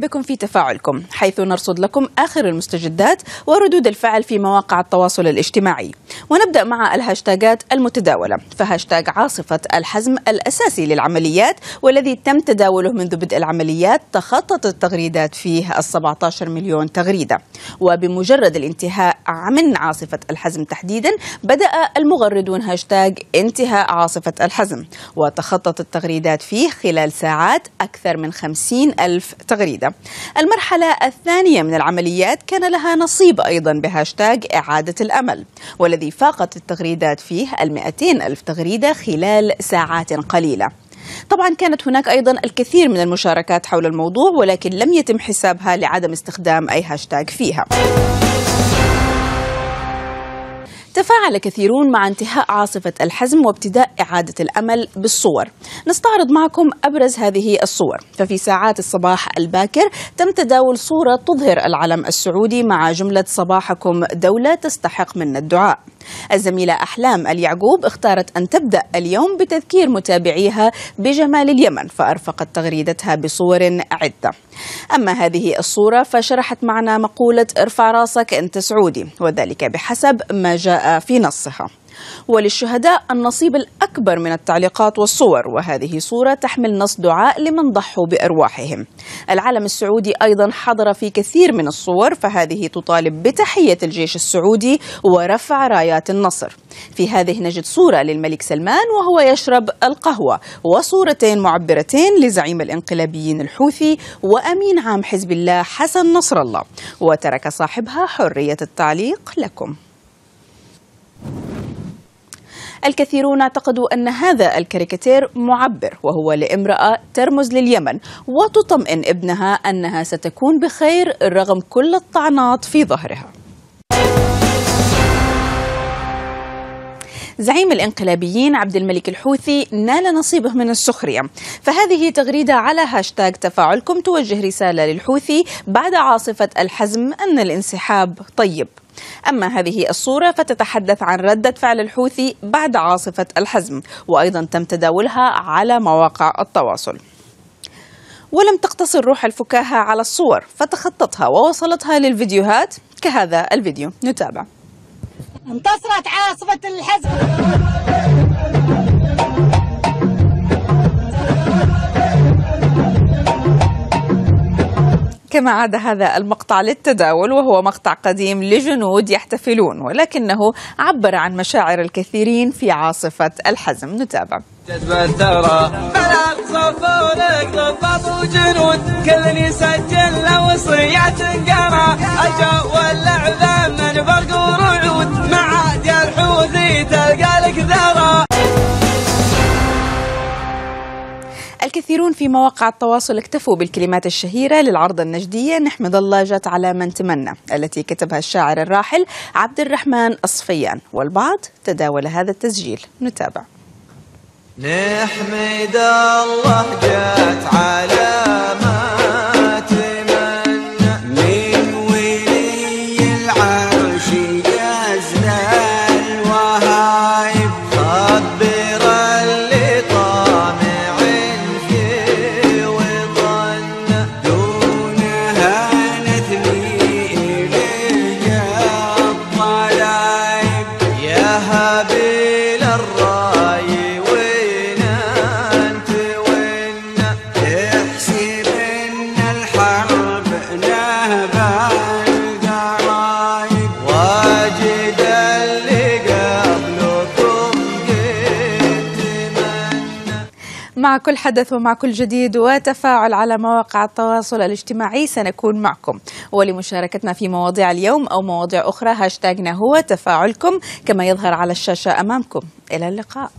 بكم في تفاعلكم حيث نرصد لكم آخر المستجدات وردود الفعل في مواقع التواصل الاجتماعي. ونبدأ مع الهاشتاجات المتداولة فهاشتاج عاصفة الحزم الأساسي للعمليات والذي تم تداوله منذ بدء العمليات تخطت التغريدات فيه ال 17 مليون تغريدة. وبمجرد الانتهاء من عاصفة الحزم تحديدا بدأ المغردون هاشتاج انتهاء عاصفة الحزم. وتخطت التغريدات فيه خلال ساعات أكثر من 50 ألف تغريدة. المرحلة الثانية من العمليات كان لها نصيب أيضا بهاشتاج إعادة الأمل والذي فاقت التغريدات فيه المئتين ألف تغريدة خلال ساعات قليلة طبعا كانت هناك أيضا الكثير من المشاركات حول الموضوع ولكن لم يتم حسابها لعدم استخدام أي هاشتاج فيها. تفاعل كثيرون مع انتهاء عاصفة الحزم وابتداء إعادة الأمل بالصور. نستعرض معكم أبرز هذه الصور. ففي ساعات الصباح الباكر تم تداول صورة تظهر العلم السعودي مع جملة صباحكم دولة تستحق منا الدعاء الزميلة أحلام اليعقوب اختارت أن تبدأ اليوم بتذكير متابعيها بجمال اليمن فأرفقت تغريدتها بصور عدة. أما هذه الصورة فشرحت معنا مقولة ارفع راسك أنت سعودي وذلك بحسب ما جاء في نصها. وللشهداء النصيب الأكبر من التعليقات والصور وهذه صورة تحمل نص دعاء لمن ضحوا بأرواحهم. العالم السعودي أيضا حضر في كثير من الصور فهذه تطالب بتحية الجيش السعودي ورفع رايات النصر. في هذه نجد صورة للملك سلمان وهو يشرب القهوة وصورتين معبرتين لزعيم الانقلابيين الحوثي وأمين عام حزب الله حسن نصر الله. وترك صاحبها حرية التعليق لكم. الكثيرون اعتقدوا أن هذا الكاريكاتير معبر وهو لامرأة ترمز لليمن وتطمئن ابنها أنها ستكون بخير رغم كل الطعنات في ظهرها زعيم الانقلابيين عبد الملك الحوثي نال نصيبه من السخرية، فهذه تغريدة على هاشتاج تفاعلكم توجه رسالة للحوثي بعد عاصفة الحزم أن الانسحاب طيب. أما هذه الصورة فتتحدث عن ردة فعل الحوثي بعد عاصفة الحزم وأيضا تم تداولها على مواقع التواصل. ولم تقتصر روح الفكاهة على الصور فتخطتها ووصلتها للفيديوهات. كهذا الفيديو نتابع. انتصرت عاصفة الحزب كما عاد هذا المقطع للتداول وهو مقطع قديم لجنود يحتفلون ولكنه عبر عن مشاعر الكثيرين في عاصفة الحزم. نتابع. وجنود كل يسجل قمع الجو الكثيرون في مواقع التواصل اكتفوا بالكلمات الشهيرة للعرض النجدية نحمد الله جت على من تمنى التي كتبها الشاعر الراحل عبد الرحمن الصفيان والبعض تداول هذا التسجيل. نتابع. نحمد الله جت على مع كل حدث ومع كل جديد وتفاعل على مواقع التواصل الاجتماعي. سنكون معكم ولمشاركتنا في مواضيع اليوم أو مواضيع أخرى. هاشتاجنا هو تفاعلكم كما يظهر على الشاشة أمامكم. إلى اللقاء.